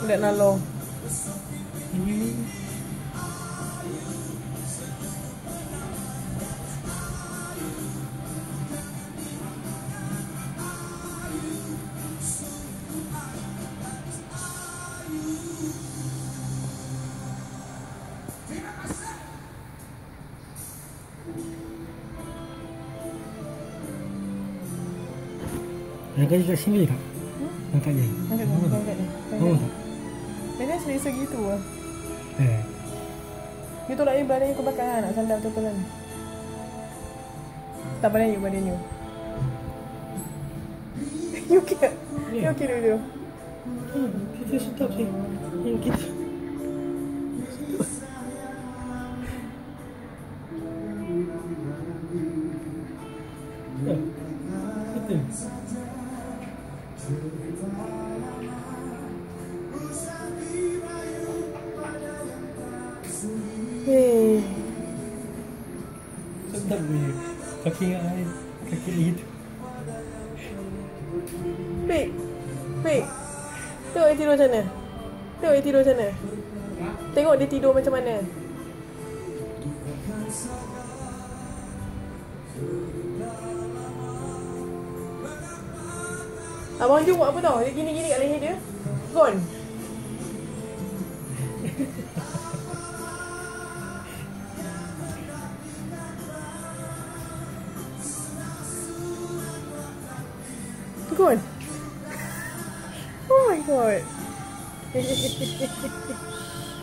Ulit na long. Yang kali kat sini tak? Angkat dia. Angkat gì? Angkat dia. Dia selesa gitu lah. Eh. You tolak you badan you ke belakang lah nak sandal tu kan. Tak badan you, badan you. you okay? You okay dulu? Hmm, kita stop sih. Yang kita. Ya. Kita. Sedap bunyi. Kaki air. Kaki itu. Pik. Pik. Tengok dia tidur macam mana? Tengok dia tidur macam mana? Tengok dia tidur macam mana? Abang Ju buat apa tau? Dia gini-gini kat leher dia. Gone. Oh my god.